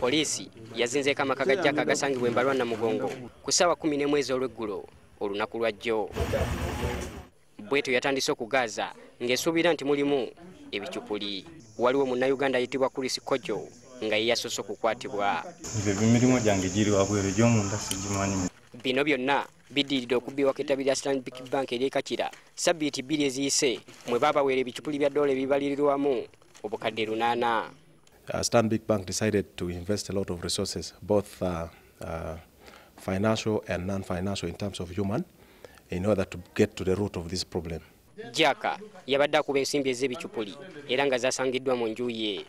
poliisi yazinzeeko amaka ga jjaka agasangibwa embalwa namugongo ku ssaawa 1 mwezi olw'eggulo olunaku lwa jjo. Bwetyo yatandise okugaaza ng'esuubira nti mulimu ebicupuli. Waliwo munnayuganda ayitibwa kuris kojo nga ye yasoose okukwatibwa. Emirimu gyange giri wabweru egy'omunda sigimanyi bino byonna biddiridde okubbibwako ettabi lya stanbic bank eryekakira sabbiiti bbiri eziyise mwe baabaweera ebicupuli bya ddoola ebibalirirwamu obukadde lunaana uh, Stanbic Bank decided to invest a lot of resources, both uh, uh, financial and non-financial in terms of human, in order to get to the root of this problem. jaka yabadde akuba ensimbi ez'ebicupuli era nga zasangiddwa mu nju ye.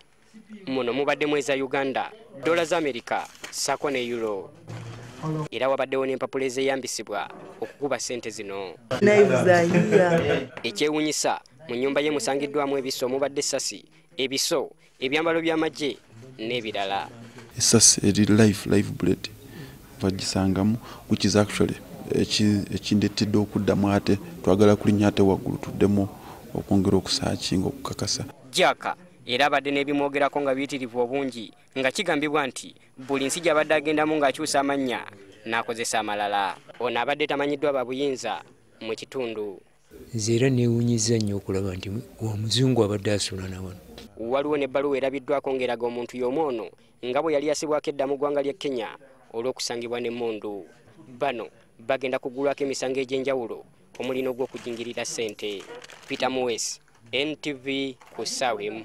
Muno mubaddemu eza uganda dola za amerika sako ne euro. Era wabaddewo n'empapula ezeyambisibwa okukuba sente zino. Ekyewunyisa mu nnyumba ye musangiddwamu ebiso omubadde essasi. Ebiso ebyambalo by'amagye n'ebirala. Esasi eri life life blood bagisangamu which is actually eki- ekindetedde okuddamu ate twagala kulinnya ate waggulu tuddemu okwongera okusaakinga okukakasa. Jaka era abadde n'ebimwogerako nga biyitirivu obungi nga kigambibwa nti buli nsi gy'abadde agendamu ng'akyusa amannya n'akozesa amalala. Ono abadde tamanyiddwa babuyinza mu kitundu. Nze era neewunyiza nnyo okulaba nti omuzungu abadde asula na wano waliwo n'ebbaluwa erabiddwako ng'eraga omuntu y'omu ono nga bwe yali yasibwako edda mu ggwanga lya kenya olw'okusangibwa n'emmundu bano bagenda kuggulwako emisango egy'enjawulo omuli n'ogw'okujingirira ssente. Peter muwes ntv ku ssaawa emu